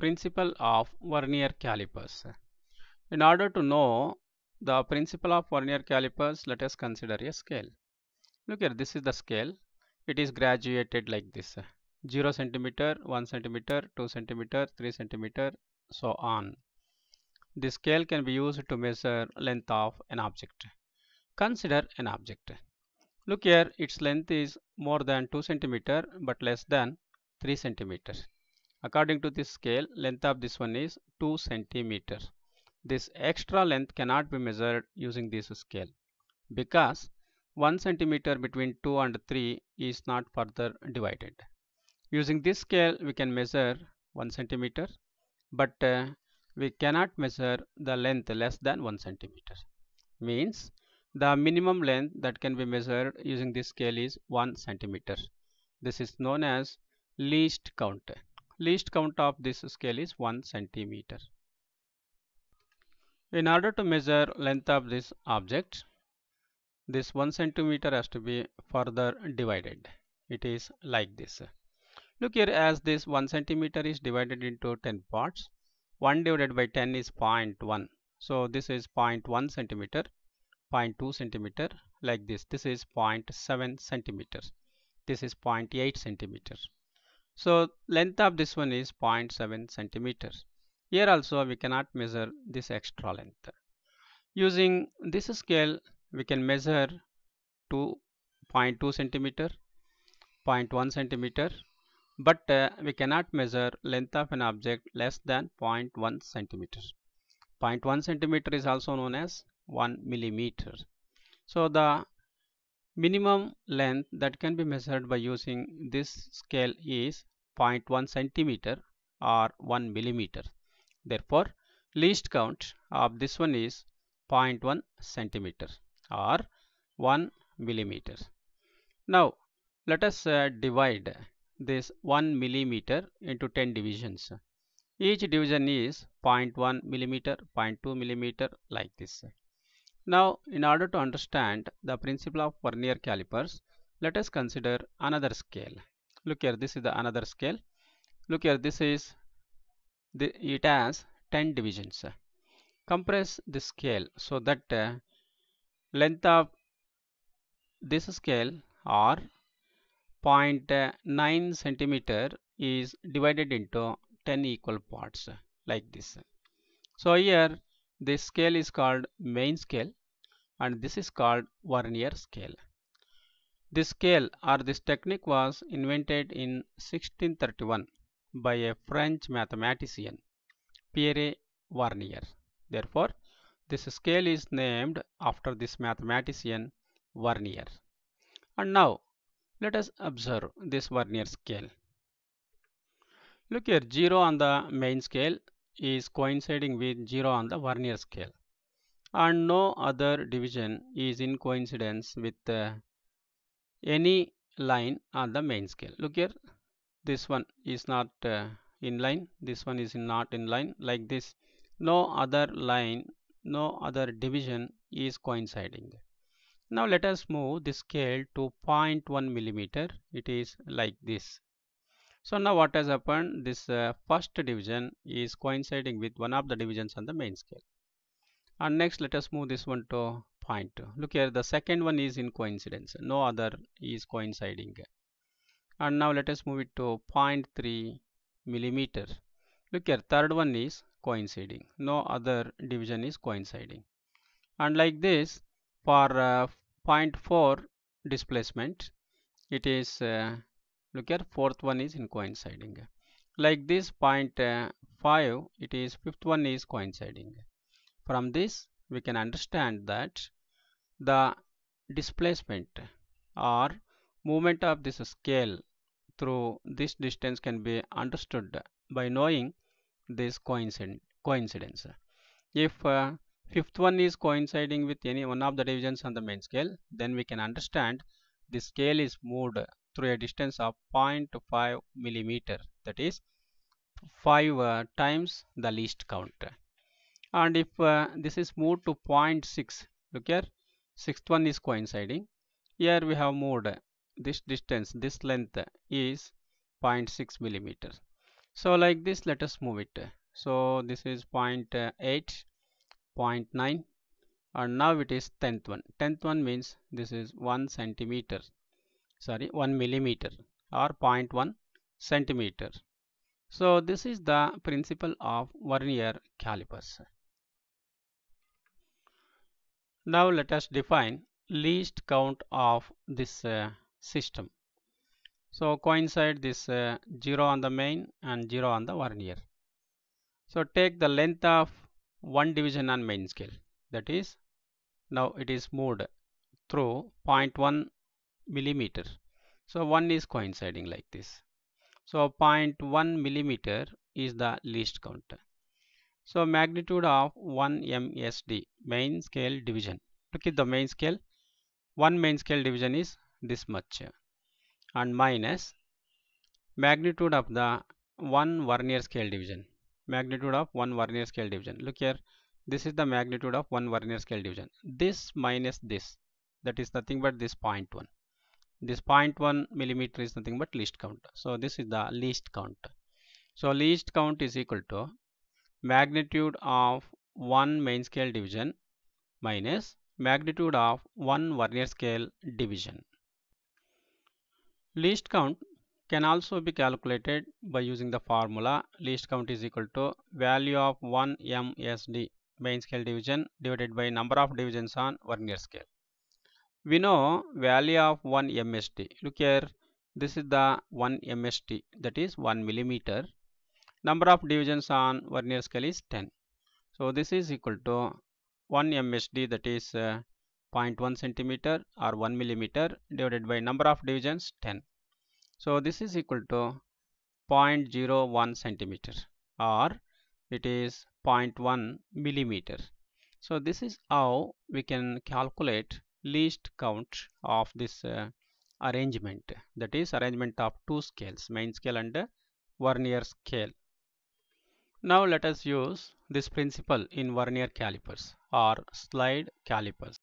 Principle of vernier calipers. In order to know the principle of vernier calipers, let us consider a scale. Look here, this is the scale. It is graduated like this. 0 centimeter, 1 centimeter, 2 centimeter, 3 centimeter, so on. The scale can be used to measure length of an object. Consider an object. Look here, its length is more than 2 centimeter but less than 3 centimeter. According to this scale, length of this one is 2 centimeter. This extra length cannot be measured using this scale because 1 centimeter between 2 and 3 is not further divided. Using this scale, we can measure 1 centimeter, but uh, we cannot measure the length less than 1 centimeter. Means the minimum length that can be measured using this scale is 1 centimeter. This is known as least count least count of this scale is 1 centimeter. In order to measure length of this object, this 1 centimeter has to be further divided. It is like this. Look here as this 1 centimeter is divided into 10 parts. 1 divided by 10 is 0.1. So this is 0.1 centimeter, 0.2 centimeter like this. This is 0.7 centimeter. This is 0.8 centimeter. So length of this one is 0.7 centimeters. Here also we cannot measure this extra length. Using this scale we can measure 2.2 centimeter, 0.1 centimeter but uh, we cannot measure length of an object less than 0.1 centimeter. 0.1 centimeter is also known as 1 millimeter. So the minimum length that can be measured by using this scale is 0.1 centimeter or 1 millimeter. Therefore, least count of this one is 0.1 centimeter or 1 millimeter. Now, let us uh, divide this 1 millimeter into 10 divisions. Each division is 0.1 millimeter, 0.2 millimeter like this. Now, in order to understand the principle of vernier calipers, let us consider another scale look here this is the another scale. Look here this is the, it has 10 divisions. Compress the scale so that uh, length of this scale or 0.9 centimeter is divided into 10 equal parts like this. So here this scale is called main scale and this is called vernier scale this scale or this technique was invented in 1631 by a French mathematician, Pierre Vernier. Therefore, this scale is named after this mathematician Vernier. And now, let us observe this Vernier scale. Look here, 0 on the main scale is coinciding with 0 on the Vernier scale. And no other division is in coincidence with uh, any line on the main scale. Look here this one is not uh, in line. This one is not in line like this. No other line no other division is coinciding. Now let us move the scale to 0.1 millimeter. It is like this. So now what has happened? This uh, first division is coinciding with one of the divisions on the main scale. And next let us move this one to look here the second one is in coincidence. No other is coinciding. And now let us move it to 0.3 millimeter. Look here third one is coinciding. No other division is coinciding. And like this for uh, 0.4 displacement it is uh, look here fourth one is in coinciding. Like this uh, 0.5 it is fifth one is coinciding. From this we can understand that the displacement or movement of this scale through this distance can be understood by knowing this coincidence. If uh, fifth one is coinciding with any one of the divisions on the main scale, then we can understand the scale is moved through a distance of 0.5 millimeter that is 5 uh, times the least count and if uh, this is moved to 0.6 look here sixth one is coinciding. Here we have moved this distance this length is 0.6 millimeter. So like this let us move it. So this is 0.8 0.9 and now it is 10th one. 10th one means this is 1 centimeter sorry 1 millimeter or 0.1 centimeter. So this is the principle of vernier calipers now let us define least count of this uh, system. So coincide this uh, 0 on the main and 0 on the vernier so take the length of one division on main scale. That is now it is moved through 0.1 millimeter. So one is coinciding like this. So 0.1 millimeter is the least count so magnitude of 1 MSD main scale division. Look at the main scale. One main scale division is this much. And minus magnitude of the one vernier scale division. Magnitude of one vernier scale division. Look here. This is the magnitude of one vernier scale division. This minus this. That is nothing but this 0.1 this 0.1 millimeter is nothing but least count. So this is the least count. So least count is equal to magnitude of one main scale division minus magnitude of one vernier scale division least count can also be calculated by using the formula least count is equal to value of 1 MSD main scale division divided by number of divisions on vernier scale. We know value of 1 MSD. Look here, this is the 1 MSD that is 1 millimeter. Number of divisions on vernier scale is 10. So this is equal to 1 MSD that is uh, 0.1 centimeter or 1 millimeter divided by number of divisions 10. So this is equal to 0.01 centimeter or it is 0.1 millimeter. So this is how we can calculate least count of this uh, arrangement that is arrangement of two scales main scale and vernier scale. Now let us use this principle in vernier calipers or slide calipers.